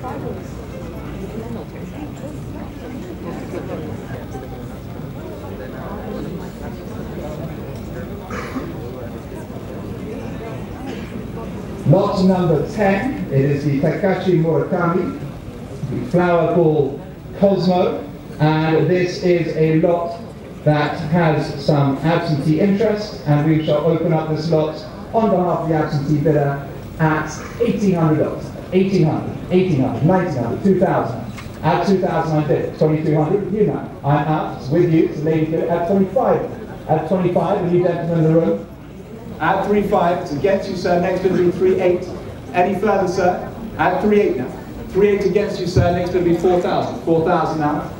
Lot number 10, it is the Takashi Murakami, the flower called Cosmo, and this is a lot that has some absentee interest, and we shall open up this lot on behalf of the absentee bidder at $1,800. 1800 1800 1900 2000 At 2000 I bid, 2200 you know. I'm out, with you, a lady bid, at 25 At 25, and you gentlemen in the room, at 3.5 to get you, sir. Next will be 3.8. Any further, sir? At 3.8 now. 3.8 against you, sir. Next will be 4,000. 4,000 now.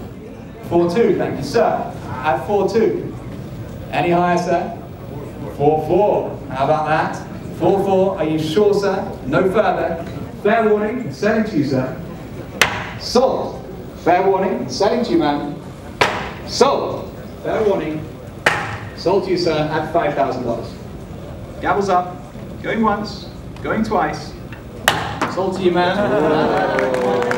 4.2, thank you, sir. At 4.2. Any higher, sir? 4.4. How about that? 4.4. Are you sure, sir? No further. Fair warning. Selling to you, sir. Sold. Fair warning. Selling to you, man. Sold. Fair warning. Sold to you, sir, at $5,000. Gavels up, going once, going twice. Sold to you, man.